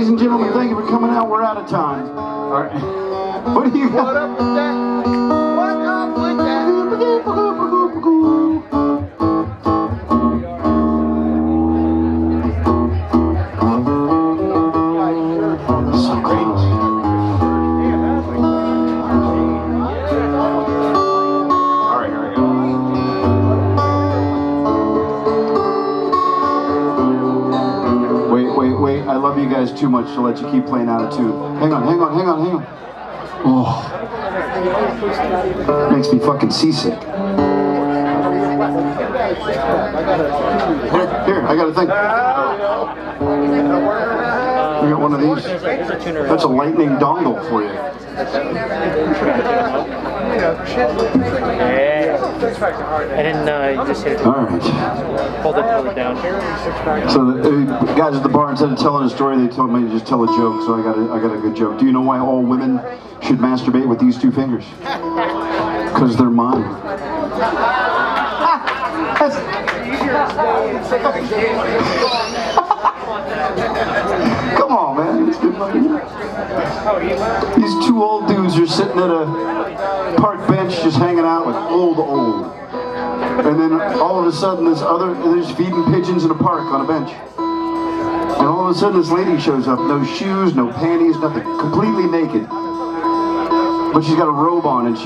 Ladies and gentlemen, thank you for coming out. We're out of time. All right. What do you got? What up with that? What up with that? So great. Love you guys too much to let you keep playing out of tune. Hang on, hang on, hang on, hang on. Oh. Makes me fucking seasick. Here, here, I got a thing. You got one of these? That's a lightning dongle for you. Yeah. And then uh, you just hit it, All right. hold it, hold it down. So the uh, guys at the bar, instead of telling a story, they told me to just tell a joke. So I got a, I got a good joke. Do you know why all women should masturbate with these two fingers? Because they're mine. Come on, man. It's good fucking- These two old dudes are sitting at a park bench just hanging out with old old. And then all of a sudden this other, they're feeding pigeons in a park on a bench. And all of a sudden this lady shows up, no shoes, no panties, nothing, completely naked. But she's got a robe on and she